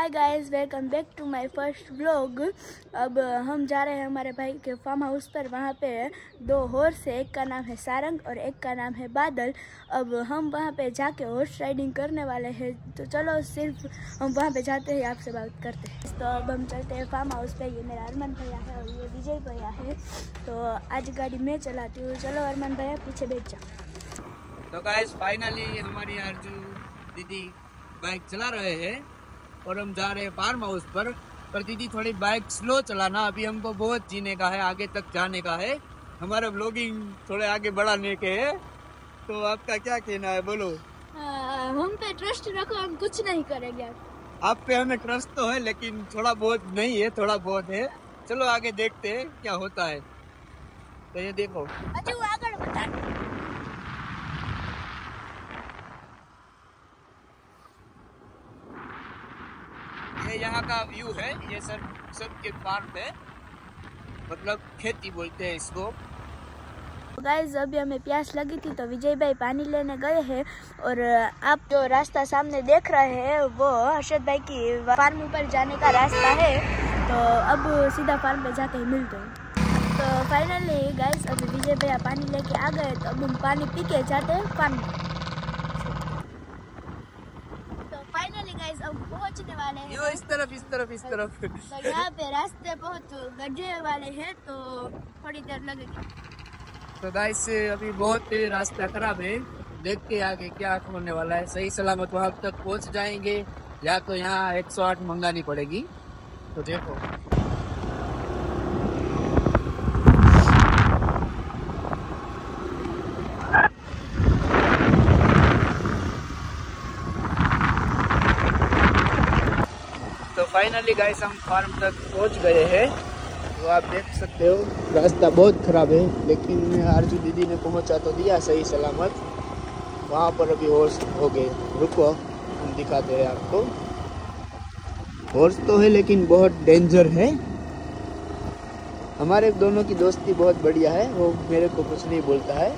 Hi guys welcome back to my first vlog अब हम जा रहे हैं हमारे भाई के फार्म हाउस पर। वहाँ पे दो हॉर्स है, एक का नाम है सारंग और एक का नाम है बादल। अब, हम वहाँ पे जाके हॉर्स राइडिंग करने वाले हैं। तो चलो, सिर्फ़ हम वहाँ पे जाते हैं, आपसे बात करते हैं। तो अब हम चलते हैं फार्म हाउस पे। ये मेरा अरमन भैया है और ये विजय भैया है। तो आज गाड़ी मैं चलाती हूँ। चलो अरमन भैया, पीछे बैठ जाओ तो गाइस फाइनली हमारी अर्जू दीदी बाइक चला रहे हैं। और हम जा रहे हैं फार्म हाउस पर। पर दीदी थोड़ी बाइक स्लो चलाना अभी हमको बहुत जीने का है आगे तक जाने का है। हमारा ब्लॉगिंग थोड़े आगे बढ़ाने के है। तो आपका क्या कहना है बोलो। आ, हम पे ट्रस्ट रखो हम कुछ नहीं करेंगे। आप पे हमें ट्रस्ट तो है लेकिन थोड़ा बहुत नहीं है थोड़ा बहुत है। चलो आगे देखते हैं क्या होता है। तो ये देखो। अच्छा आगे बता। ये यहाँ का व्यू है, ये सर सबके फार्म है मतलब खेती बोलते हैं इसको। गाइस अभी हमें प्यास लगी थी तो विजय भाई पानी लेने गए हैं और आप जो रास्ता सामने देख रहे हैं, वो हर्षद भाई की फार्म पर जाने का रास्ता है। तो अब सीधा फार्म पे जाके ही, मिलते हैं। तो फाइनली गाइस अभी विजय भैया पानी लेके आ गए तो अब हम पानी पी के जाते हैं फार्म में तो फाइनली गाइस अब पहुँचने वाले हैं। यो इस तरफ़ इस तरफ़ इस तरफ़। तो यहाँ पे रास्ते बहुत गड्ढे वाले हैं तो थोड़ी देर लगेगी। तो गाइस अभी बहुत रास्ता खराब है। देखते के आगे क्या होने वाला है। सही सलामत वहाँ तक पहुँच जाएँगे। या तो यहाँ 108 मंगानी पड़ेगी। तो देखो। फाइनली गाइस हम फार्म तक पहुँच गए हैं। तो आप देख सकते हो, रास्ता बहुत खराब है, लेकिन आरज़ू दीदी ने पहुँचा तो दिया सही सलामत। वहाँ पर अभी हॉर्स हो गए। रुको, हम दिखाते हैं आपको। हॉर्स तो है, लेकिन बहुत डेंजर है। हमारे दोनों की दोस्ती बहुत बढ़िया है, वो मेरे को कुछ नहीं बोलता है।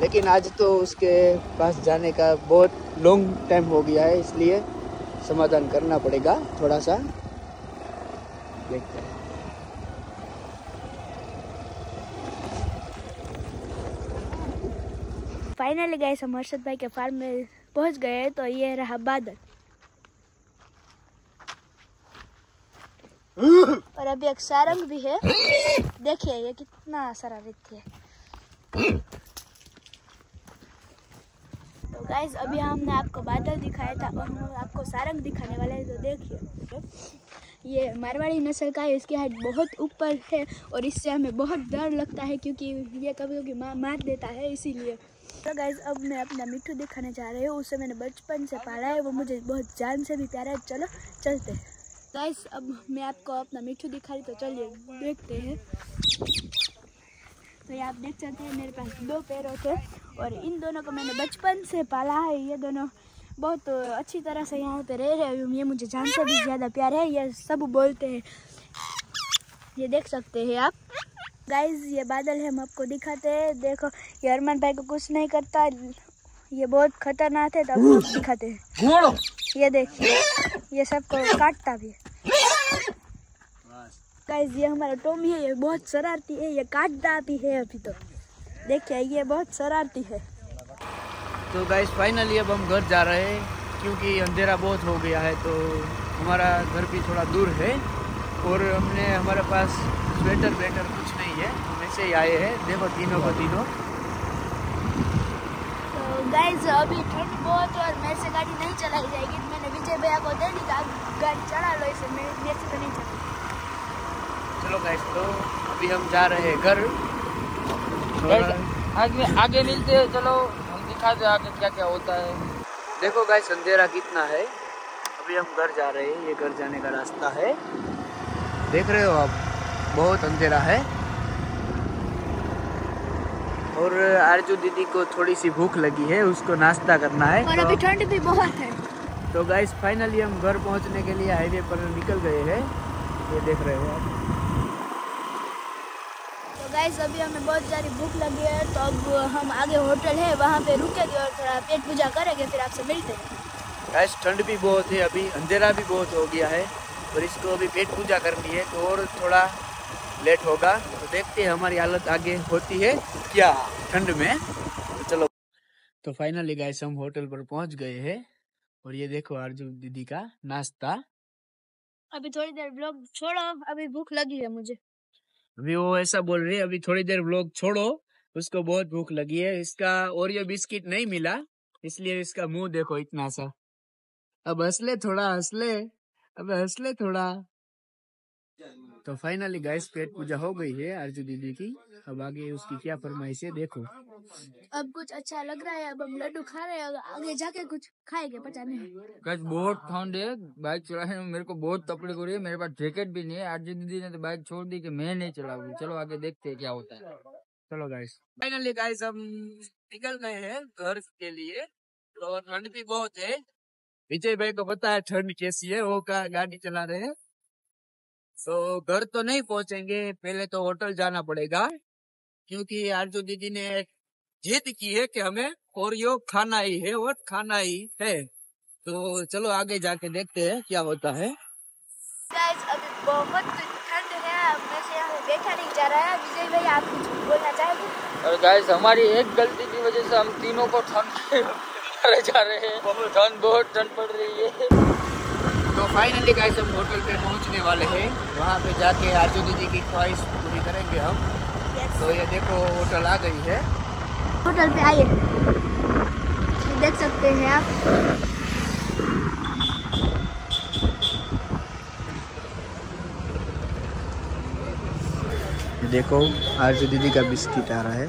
लेकिन आज तो उसके पास जाने का बहुत लॉन्ग टाइम हो गया है, इसलिए समाधान करना पड़ेगा, थोड़ा सा। देखते हैं फाइनली गए हम हर्षद भाई के फार्म में पहुँच गए तो ये रहा बादल। और अभी एक सारंग भी है। देखिए, ये कितना शरारत है तो गाइस अभी हमने आपको बादल दिखाया था और हम आपको सारंग दिखाने वाले हैं तो देखिए। ये मारवाड़ी नस्ल का है इसकी हाइट बहुत ऊपर है और इससे हमें बहुत डर लगता है क्योंकि ये कभी कभी मा, मार देता है इसीलिए। तो गाइज़ अब मैं अपना मिट्टू दिखाने जा रही हूँ उसे मैंने बचपन से पाला है वो मुझे बहुत जान से भी प्यारा है। चलो चलते हैं। गाइज़ अब मैं आपको अपना मिट्टू दिखा रही तो चलिए देखते हैं। तो ये आप देख सकते हैं मेरे पास दो पैरों थे और इन दोनों को मैंने बचपन से पाला है। ये दोनों बहुत अच्छी तरह से यहाँ पे रह रहे हैं। ये मुझे जान से भी ज़्यादा प्यार है। ये सब बोलते हैं। ये देख सकते हैं आप। गाइज़ ये बादल है हम आपको दिखाते हैं। देखो ये अरमान भाई को कुछ नहीं करता। ये बहुत खतरनाक है तो आपको दिखाते हैं। ये देखिए ये सबको काटता भी है। गाइज़ ये हमारा टोमी है ये बहुत शरारती है ये काटता भी है अभी तो। देखिए ये बहुत शरारती है। तो गाइस फाइनली अब हम घर जा रहे हैं क्योंकि अंधेरा बहुत हो गया है तो हमारा घर भी थोड़ा दूर है और हमने हमारे पास स्वेटर वेटर कुछ नहीं है हम ऐसे ही आए हैं देखो तीनों को तीनों। तो गाइज़ अभी ठंड बहुत और मेरे से गाड़ी नहीं चलाई जाएगी तो मैंने विजय भैया को दे दी गाड़ी चढ़ा लो इसे मेरे से तो नहीं चली चलो गाइस तो अभी हम जा रहे हैं घर। आगे आगे मिलते हैं चलो हम दिखाते हैं आगे क्या क्या होता है। देखो गाइस अंधेरा कितना है। अभी हम घर जा रहे हैं ये घर जाने का रास्ता है। देख रहे हो आप बहुत अंधेरा है। और आरज़ू दीदी को थोड़ी सी भूख लगी है उसको नाश्ता करना है और तो, अभी ठंड भी बहुत है। तो गाइस फाइनली हम घर पहुँचने के लिए हाईवे पर निकल गए हैं। ये देख रहे हो आप। गाइस अभी हमें बहुत सारी भूख लगी है तो अब हम आगे होटल है वहाँ पे रुकेंगे और थोड़ा पेट पूजा करेंगे फिर आपसे मिलते हैं। गाइस ठंड भी बहुत है अभी अंधेरा भी बहुत हो गया है और इसको अभी पेट पूजा करनी है तो और थोड़ा लेट होगा तो देखते हैं हमारी हालत आगे होती है क्या ठंड में। तो चलो। तो फाइनली गाइस हम होटल पर पहुँच गए हैं और ये देखो अर्जुन दीदी का नाश्ता। अभी थोड़ी देर ब्लॉग छोड़ो अभी भूख लगी है मुझे। अभी वो ऐसा बोल रही है, अभी थोड़ी देर व्लॉग छोड़ो, उसको बहुत भूख लगी है, इसका ओरियो बिस्किट नहीं मिला, इसलिए इसका मुँह देखो इतना सा। अब हंसले थोड़ा, हंसले, अब हंसले थोड़ा। तो फाइनली गाइस पेट पूजा हो गई है अर्जु दीदी की। अब आगे उसकी क्या फरमाइश है देखो। अब कुछ अच्छा लग रहा है अब हम लड्डू खा रहे हैं आगे जाके कुछ खाएँगे पता नहीं। गाइस बहुत ठंड है बाइक चलाने में मेरे को बहुत तकलीफ़ हो रही है मेरे पास जैकेट भी नहीं है आज दीदी ने तो बाइक छोड़ दी कि मैं नहीं चलाऊँगी चलो आगे देखते हैं क्या होता है। चलो गाइस फाइनली गाइस हम निकल गए हैं घर के लिए तो ठंड भी बहुत है। विजय भाई को पता है ठंड कैसी है वो का गाड़ी चला रहे हैं। तो घर तो नहीं पहुँचेंगे पहले तो होटल जाना पड़ेगा क्योंकि आरज़ू दीदी ने जिद की है कि हमें ओरियो खाना ही है और खाना ही है। तो चलो आगे जाके देखते हैं क्या होता है। गाइस अभी बहुत ठंड है मैं से यहाँ बैठा नहीं जा रहा है। विजय भाई आप कुछ बोलना चाहेंगे? और गाइस हमारी एक गलती की वजह से हम तीनों को ठंड से मारे जा रहे हैं। ठंड बहुत ठंड पड़ रही है। तो फाइनली गाइस हम होटल पे पहुँचने वाले हैं वहाँ पे जाके आरज़ू दीदी की ख्वाहिश पूरी करेंगे हम। Yes. तो ये देखो होटल आ गई है। होटल पे आइए। देख सकते हैं आप। देखो आरज़ू दीदी का बिस्किट आ रहा है।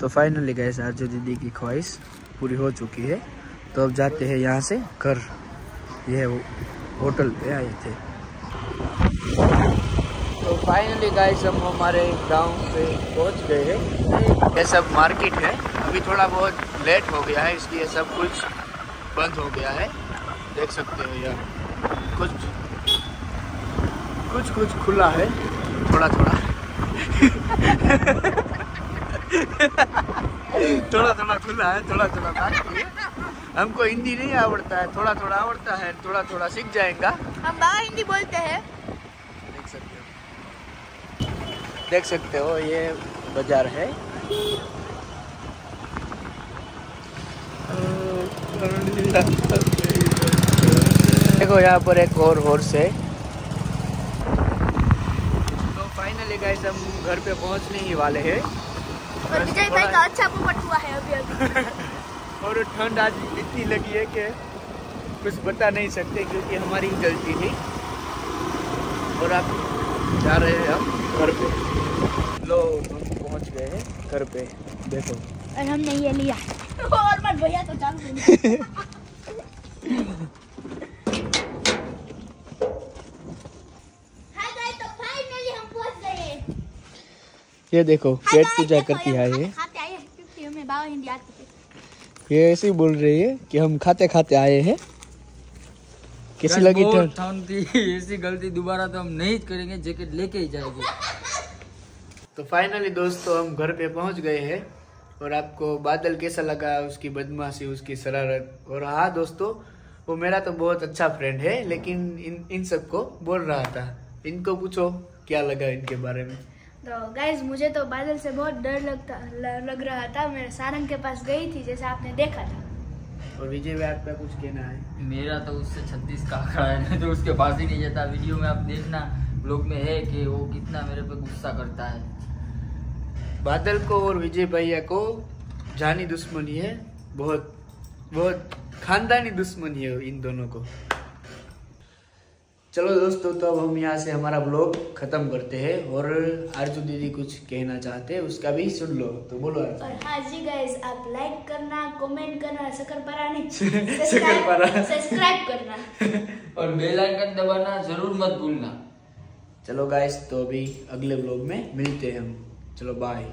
तो फाइनली गए आरज़ू दीदी की ख्वाहिश पूरी हो चुकी है। तो अब जाते हैं यहाँ से घर। ये होटल पे आए थे। तो फाइनली गाइस हम हमारे गाँव पे पहुँच गए हैं। ये सब मार्केट है। अभी थोड़ा बहुत लेट हो गया है, इसलिए सब कुछ बंद हो गया है। देख सकते हो यार, कुछ कुछ कुछ खुला है। थोड़ा थोड़ा। थोड़ा थोड़ा खुला है, थोड़ा थोड़ा हमको हिंदी नहीं आवड़ता है थोड़ा थोड़ा आवड़ता है थोड़ा थोड़ा सीख जाएगा। हम बाहर हिंदी बोलते हैं। देख सकते हो। देख सकते हो ये बाज़ार है। देखो यहाँ पर एक और हॉर्स है। तो फाइनली गाइस हम घर पे पहुँचने ही वाले हैं। और विजय भाई का अच्छा पोपट हुआ है अभी अभी और ठंड आज इतनी लगी है कि कुछ बता नहीं सकते क्योंकि हमारी गलती थी। और आप जा रहे हैं हम घर पे। लो हम पहुँच गए हैं घर पे। देखो। और हमने ये लिया। और मत भैया तो चालू हाय गाइस तो फाइनली हम पहुँच गए। हैं ये देखो पेट पूजा करती है। ये खाते आए हैं क्योंकि हमें बाबा हिंदी आती है ये ऐसे ही बोल रही है कि हम खाते खाते आए हैं। कैसी लगी ठंड? ऐसी गलती दोबारा तो हम नहीं करेंगे जैकेट लेके ही जाएँगे। तो फाइनली दोस्तों हम घर पे पहुँच गए हैं और आपको बादल कैसा लगा उसकी बदमाशी उसकी शरारत? और हाँ दोस्तों वो मेरा तो बहुत अच्छा फ्रेंड है लेकिन इन इन सबको बोल रहा था। इनको पूछो क्या लगा इनके बारे में? तो गाइज़ मुझे तो बादल से बहुत डर लगता ल- लग रहा था। मैं सारंग के पास गई थी जैसे आपने देखा था। और विजय भाई आपका कुछ कहना है? मेरा तो उससे छत्तीस का आंकड़ा है मैं तो उसके पास ही नहीं जाता। वीडियो में आप देखना ब्लॉग में है कि वो कितना मेरे पे गुस्सा करता है। बादल को और विजय भैया को जानी दुश्मनी है बहुत बहुत खानदानी दुश्मनी है इन दोनों को। चलो दोस्तों तो अब हम यहाँ से हमारा ब्लॉग खत्म करते हैं और आरज़ू दीदी कुछ कहना चाहते हैं उसका भी सुन लो। तो बोलो और हाँ जी गाइस आप लाइक करना कमेंट करना शकरपारा नहीं शकरपारा। सब्सक्राइब करना। और बेल आइकन दबाना ज़रूर मत भूलना। चलो गाइस तो अभी अगले ब्लॉग में मिलते हैं हम। चलो बाय